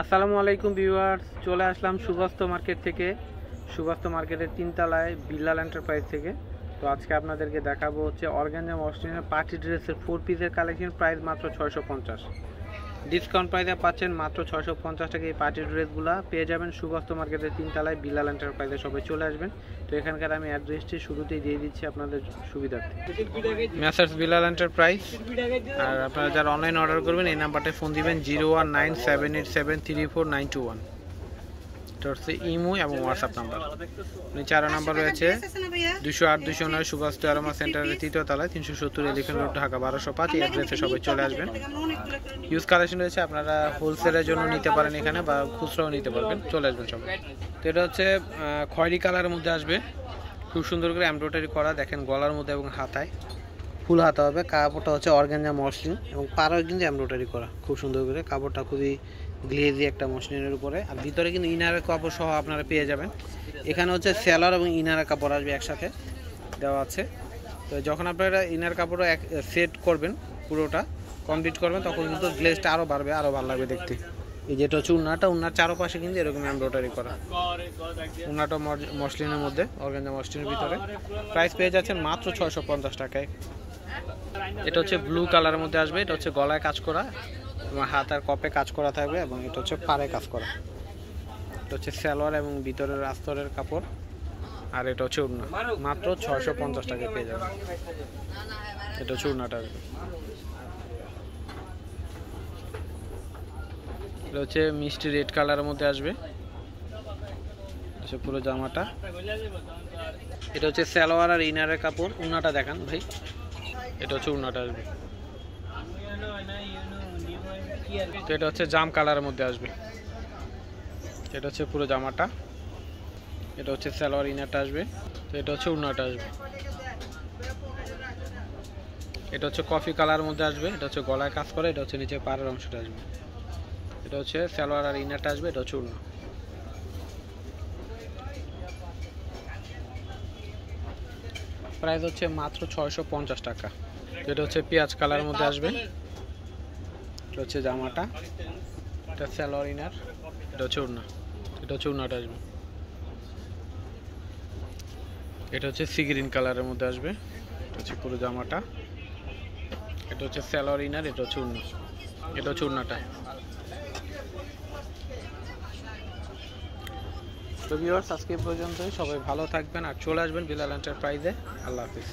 আসসালামু আলাইকুম ভিউয়ার্স, চলে আসলাম সুভাস্ত মার্কেট থেকে। সুভাস্ত মার্কেটের তিনতলায় বিল্লাল এন্টারপ্রাইজ থেকে। তো আজকে আপনাদেরকে দেখাবো হচ্ছে অর্গ্যানজাম অস্ট্রেলিয়ান পার্টি ড্রেসের ফোর পিসের কালেকশন প্রাইস মাত্র ছয়শো পঞ্চাশ। ডিসকাউন্ট প্রাইসে পাচ্ছেন মাত্র ছশো পঞ্চাশ টাকা এই পার্টির ড্রেসগুলো পেয়ে যাবেন সুবস্ত্র মার্কেটের তিনতলায় বিল্লাল এন্টারপ্রাইজে সবাই চলে আসবেন। তো এখানকার আমি অ্যাড্রেসটি শুরুতেই দিয়ে দিচ্ছি আপনাদের সুবিধার্থে। মেসার্স বিল্লাল এন্টারপ্রাইজ আর আপনারা যারা অনলাইন অর্ডার করবেন, এই নাম্বারটায় ফোন দিবেন zero one nine seven eight seven three four nine two one এটা হচ্ছে ইমো এবং হোয়াটসঅ্যাপ নাম্বার চার নাম্বার রয়েছে দুশো আট দুশো নয় সুভাষ আরামা সেন্টারের তৃতীয় তলায় তিনশো সত্তর এলিফেন্ট রোড ঢাকা বারোশো পাঁচ এই অ্যাড্রেসে সবাই চলে আসবেন। ইউজ কালেকশন রয়েছে আপনারা হোলসেলের জন্য নিতে পারেন এখানে বা খুচরাও নিতে পারবেন। চলে আসবেন সবাই। তো এটা হচ্ছে খয়েরি কালারের মধ্যে আসবে। খুব সুন্দর করে এমব্রয়ডারি করা দেখেন গলার মধ্যে এবং হাতায়। ফুল হাতা হবে কাপড়টা হচ্ছে অর্গানজা মসলিন এবং পাড়াও কিন্তু এমব্রয়ডারি করা। খুব সুন্দর করে কাপড়টা খুবই গ্লেজি একটা মসলিনের উপরে। আর ভিতরে কিন্তু ইনারের কাপড় সহ আপনারা পেয়ে যাবেন। এখানে হচ্ছে সেলার এবং ইনারের কাপড় আসবে একসাথে দেওয়া আছে। তো যখন আপনারা ইনার কাপড় এক সেট করবেন পুরোটা, কমপ্লিট করবেন, তখন কিন্তু গ্লেজটা আরও বাড়বে আরও ভালো লাগবে দেখতে। এই যেটা হচ্ছে উন্নাটা, উন্নার চারপাশে কিন্তু এরকম এমব্রয়ডারি করা। উন্নাটা মসলিনের মধ্যে, অর্গানজা মসলিনের ভিতরে। প্রাইস পেয়ে যাচ্ছেন মাত্র ছয়শো পঞ্চাশ টাকায়। এটা হচ্ছে ব্লু কালারের মধ্যে আসবে, এটা হচ্ছে গলায় কাজ করা। হাত আর কপে কাজ করা থাকবে এবং এটা হচ্ছে পাড়ে কাজ করা। এটা হচ্ছে সালোয়ার এবং ভিতরের আস্তরের কাপড়, আর এটা হচ্ছে উড়না। মাত্র ছয়শো পঞ্চাশ টাকা পেয়ে যাবে এটা হচ্ছে উড়নাটা। এটা হচ্ছে মিষ্টি রেড কালারের মধ্যে আসবে। হচ্ছে পুরো জামাটা। এটা হচ্ছে সালোয়ার আর ইনারের কাপড়। উন্নাটা দেখান ভাই। এটা হচ্ছে উন্নাটা আসবে। তো এটা হচ্ছে জাম কালারের মধ্যে আসবে এটা হচ্ছে পুরো জামাটা এটা হচ্ছে সালোয়ার ইনারটা আসবে তো এটা হচ্ছে উন্নাটা আসবে এটা হচ্ছে কফি কালার মধ্যে আসবে এটা হচ্ছে গলায় কাজ করে এটা হচ্ছে নিচে পাড়ের অংশটা আসবে এটা হচ্ছে সালোয়ার আর ইনারটা আসবে এটা হচ্ছে উন্না প্রাইস হচ্ছে মাত্র ছয়শো পঞ্চাশ টাকা এটা হচ্ছে পেঁয়াজ কালার মধ্যে আসবে এটা হচ্ছে জামাটা, এটা স্যালোয়ার ইনার এটা হচ্ছে উড়না এটা হচ্ছে উড়নাটা আসবে। এটা হচ্ছে সি গ্রিন কালারের মধ্যে আসবে, এটা হচ্ছে পুরো জামাটা। এটা হচ্ছে স্যালোয়ার ইনার এটা হচ্ছে উড়না এটা হচ্ছে উড়নাটা তো ভিউয়ার্স আজকে পর্যন্তই। সবাই ভালো থাকবেন আর চলে আসবেন বিলাল এন্টারপ্রাইজে আল্লাহ হাফিজ।